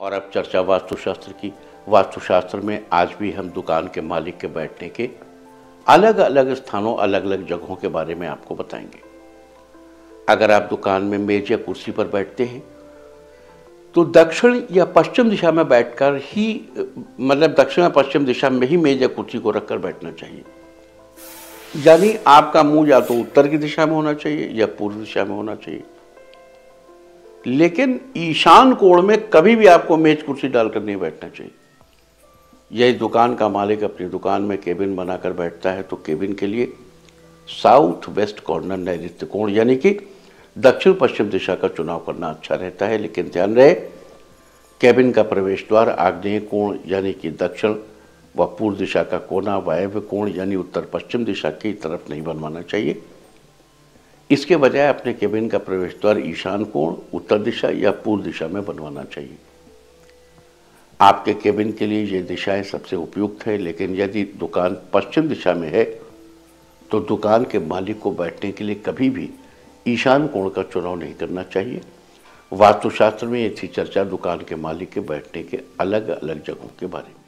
और अब चर्चा वास्तुशास्त्र की। वास्तुशास्त्र में आज भी हम दुकान के मालिक के बैठने के अलग अलग स्थानों अलग अलग जगहों के बारे में आपको बताएँगे। अगर आप दुकान में मेज या कुर्सी पर बैठते हैं तो दक्षिण या पश्चिम दिशा में बैठकर ही मतलब दक्षिण या पश्चिम दिशा में ही मेज या कुर्सी को रखकर बैठना चाहिए। यानी आपका मुँह या तो उत्तर की दिशा में होना चाहिए या पूर्व दिशा में होना चाहिए। लेकिन ईशान कोण में कभी भी आपको मेज कुर्सी डालकर नहीं बैठना चाहिए। यह दुकान का मालिक अपनी दुकान में केबिन बनाकर बैठता है तो केबिन के लिए साउथ वेस्ट कॉर्नर नैऋत्य कोण यानी कि दक्षिण पश्चिम दिशा का चुनाव करना अच्छा रहता है। लेकिन ध्यान रहे, केबिन का प्रवेश द्वार आग्नेय कोण, यानी कि दक्षिण व पूर्व दिशा का कोना, वायव्य कोण, यानी उत्तर पश्चिम दिशा की तरफ़ नहीं बनवाना चाहिए। इसके बजाय अपने केबिन का प्रवेश द्वार ईशान कोण, उत्तर दिशा या पूर्व दिशा में बनवाना चाहिए। आपके केबिन के लिए ये दिशाएँ सबसे उपयुक्त है, लेकिन यदि दुकान पश्चिम दिशा में है तो दुकान के मालिक को बैठने के लिए कभी भी ईशान कोण का चुनाव नहीं करना चाहिए। वास्तुशास्त्र में ये थी चर्चा दुकान के मालिक के बैठने के अलग अलग जगहों के बारे में।